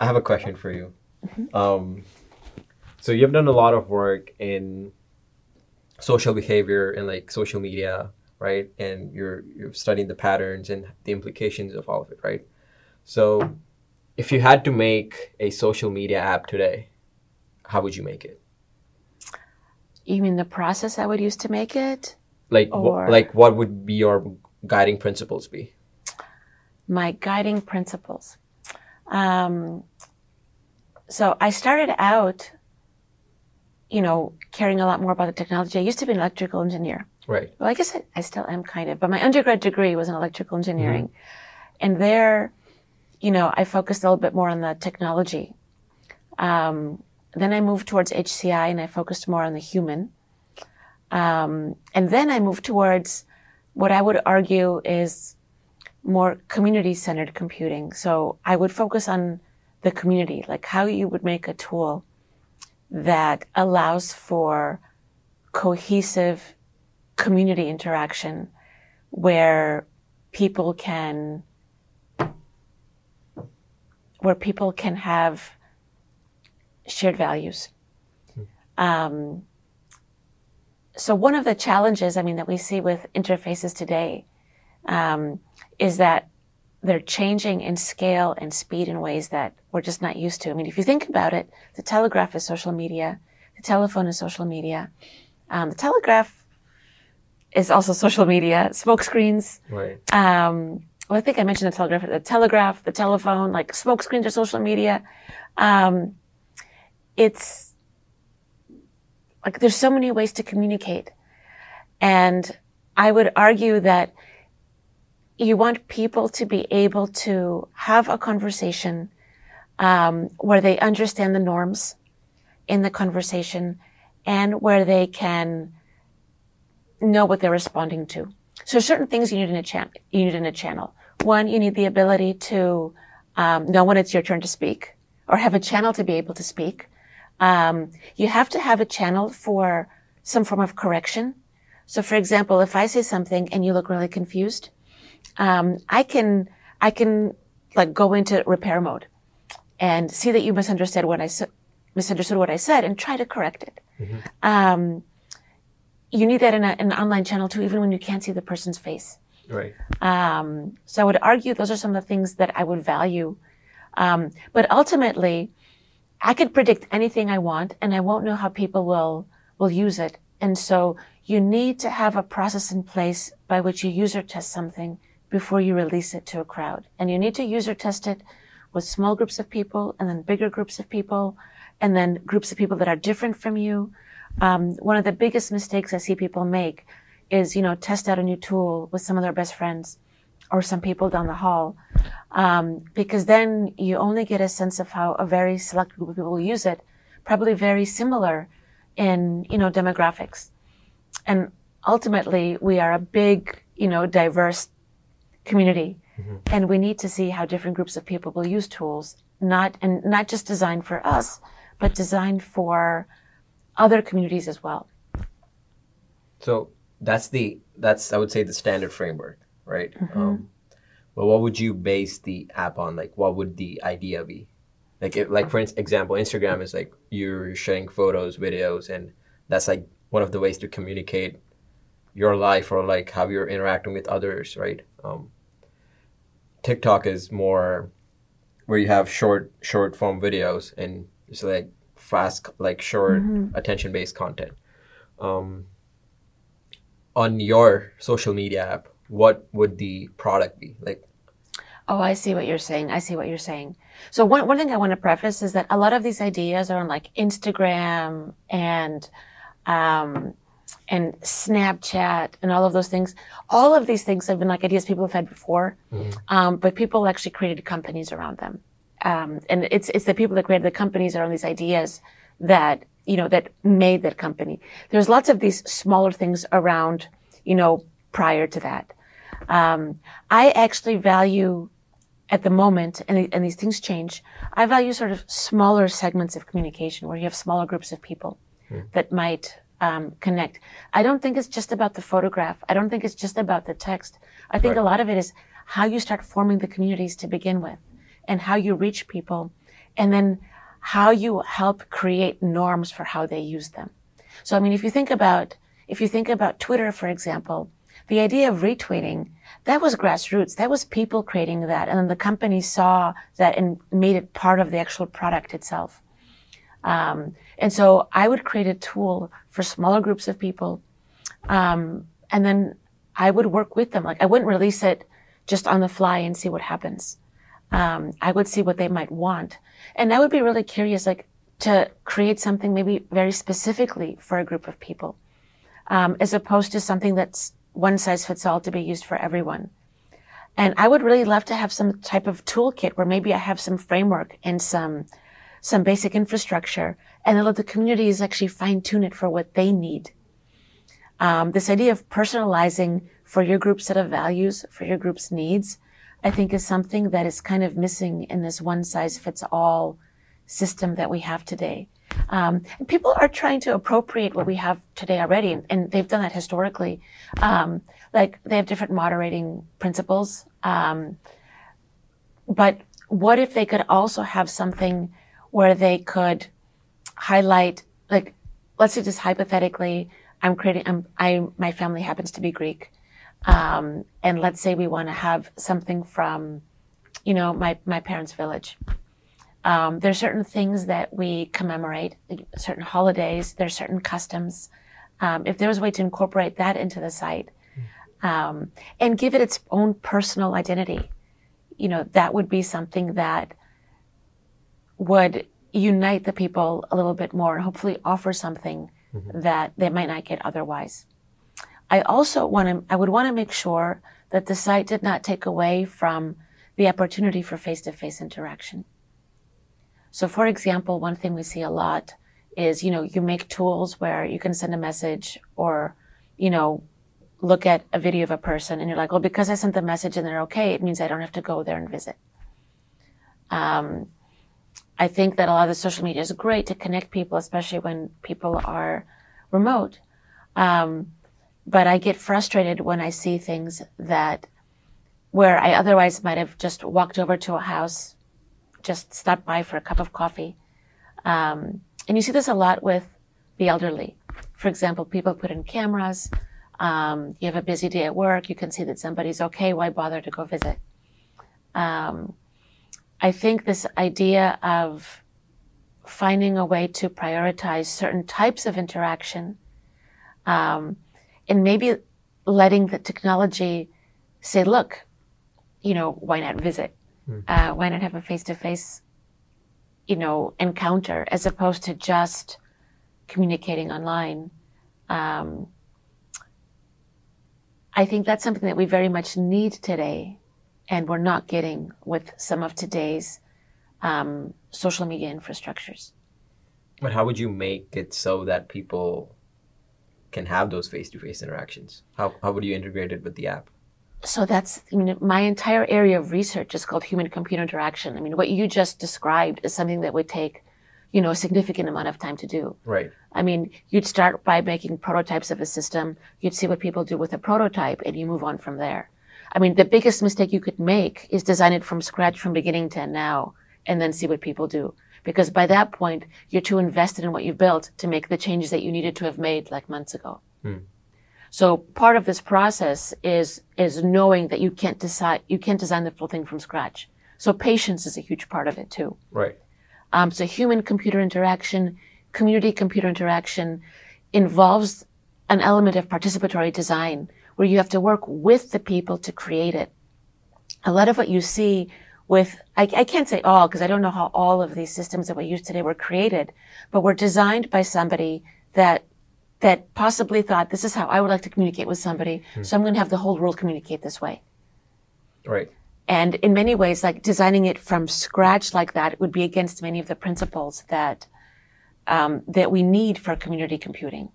I have a question for you. Um, so you've done a lot of work in social behavior and like social media, right? And you're you're studying the patterns and the implications of all of it, right? So if you had to make a social media app today, how would you make it? You mean the process I would use to make it? Like wh- like what would be your guiding principles be? my guiding principles. Um, so I started out, you know, caring a lot more about the technology. I used to be an electrical engineer. Right. Well, I guess I, I still am kind of, but my undergrad degree was in electrical engineering. And there, you know, I focused a little bit more on the technology. Um, then I moved towards HCI and I focused more on the human. Um, and then I moved towards what I would argue is more community centered computing. So I would focus on the community, like how you would make a tool that allows for cohesive community interaction where people can where people can have shared values. Um, so one of the challenges, I mean, that we see with interfaces today um, is that they're changing in scale and speed in ways that we're just not used to. I mean, if you think about it, the telegraph is social media, the telephone is social media, um, the telegraph is also social media, smoke screens. Right. Um, well, I think I mentioned the telegraph, the telegraph, the telephone, like smoke screens are social media. Um, it's like there's so many ways to communicate. And I would argue that you want people to be able to have a conversation um, where they understand the norms in the conversation and where they can know what they're responding to. So certain things you need in a channel. You need in a channel. One, you need the ability to um, know when it's your turn to speak, or have a channel to be able to speak. Um, you have to have a channel for some form of correction. So, for example, if I say something and you look really confused, um, I can I can like go into repair mode and see that you misunderstood what I s- misunderstood what I said and try to correct it. Um, you need that in, a, in an online channel too, even when you can't see the person's face. Right. Um, so I would argue those are some of the things that I would value. Um, but ultimately, I could predict anything I want, and I won't know how people will will use it. And so you need to have a process in place by which you user test something before you release it to a crowd. And you need to user test it with small groups of people, and then bigger groups of people, and then groups of people that are different from you. Um, one of the biggest mistakes I see people make is, you know, test out a new tool with some of their best friends or some people down the hall. Um, because then you only get a sense of how a very select group of people use it, probably very similar in, you know, demographics. And ultimately, we are a big, you know, diverse community. And we need to see how different groups of people will use tools, not, and not just designed for us, but designed for other communities as well. So that's the that's I would say the standard framework, right? Um, but what would you base the app on? Like, what would the idea be? Like, if, like for example, Instagram is like you're sharing photos, videos, and that's like one of the ways to communicate your life or like how you're interacting with others, right? Um, TikTok is more where you have short short form videos and it's like fast like short attention based content. Um, on your social media app, what would the product be? Like, Oh, I see what you're saying. I see what you're saying. So one, one thing I want to preface is that a lot of these ideas are on like Instagram and, um, and Snapchat and all of those things. All of these things have been like ideas people have had before. Um, but people actually created companies around them. Um, and it's, it's the people that created the companies around these ideas that, you know, that made that company. There's lots of these smaller things around, you know, prior to that. Um, I actually value at the moment, and, and these things change, I value sort of smaller segments of communication where you have smaller groups of people that might um, connect. I don't think it's just about the photograph. I don't think it's just about the text. I think Right. a lot of it is how you start forming the communities to begin with and how you reach people and then how you help create norms for how they use them. So, I mean, if you think about, if you think about Twitter, for example, the idea of retweeting, that was grassroots. That was people creating that. And then the company saw that and made it part of the actual product itself. Um, and so I would create a tool for smaller groups of people. Um, and then I would work with them. Like I wouldn't release it just on the fly and see what happens. Um, I would see what they might want. And I would be really curious, like to create something maybe very specifically for a group of people, um, as opposed to something that's one size fits all to be used for everyone. And I would really love to have some type of toolkit where maybe I have some framework and some, some basic infrastructure and then let the communities actually fine tune it for what they need. Um, this idea of personalizing for your group set of values, for your group's needs, I think is something that is kind of missing in this one size fits all system that we have today. Um, people are trying to appropriate what we have today already, and, and they've done that historically. Um, like they have different moderating principles. Um, but what if they could also have something where they could highlight, like, let's say just hypothetically, I'm creating, I'm, I, my family happens to be Greek. Um, and let's say we want to have something from, you know, my, my parents' village. Um, there's certain things that we commemorate, certain holidays, there's certain customs. Um, if there was a way to incorporate that into the site um, and give it its own personal identity, you know, that would be something that would unite the people a little bit more and hopefully offer something mm-hmm. that they might not get otherwise. I also want to, I would want to make sure that the site did not take away from the opportunity for face-to-face interaction. So for example, one thing we see a lot is, you know, you make tools where you can send a message or, you know, look at a video of a person and you're like, well, because I sent the message and they're okay, it means I don't have to go there and visit. Um, I think that a lot of the social media is great to connect people, especially when people are remote. Um, but I get frustrated when I see things that where I otherwise might have just walked over to a house, just stopped by for a cup of coffee. Um, and you see this a lot with the elderly. For example, people put in cameras. Um, you have a busy day at work. You can see that somebody's okay. Why bother to go visit? Um, I think this idea of finding a way to prioritize certain types of interaction, um, and maybe letting the technology say, look, you know, why not visit? Mm. Uh, why not have a face to face, you know, encounter as opposed to just communicating online? Um, I think that's something that we very much need today and we're not getting with some of today's um, social media infrastructures. But how would you make it so that people can have those face-to-face interactions? How, how would you integrate it with the app? So that's I mean, my entire area of research is called human-computer interaction. I mean, what you just described is something that would take, you know, a significant amount of time to do. Right. I mean, you'd start by making prototypes of a system. You'd see what people do with a prototype, and you move on from there. I mean, the biggest mistake you could make is design it from scratch from beginning to now and then see what people do. Because by that point, you're too invested in what you've built to make the changes that you needed to have made like months ago. Hmm. So part of this process is, is knowing that you can't decide, you can't design the full thing from scratch. So patience is a huge part of it too. Right. Um, so human computer interaction, community computer interaction involves an element of participatory design where you have to work with the people to create it. A lot of what you see with, I, I can't say all because I don't know how all of these systems that we use today were created, but were designed by somebody that that possibly thought this is how I would like to communicate with somebody, hmm. so I'm going to have the whole world communicate this way. Right. And in many ways, like designing it from scratch like that would be against many of the principles that um, that we need for community computing.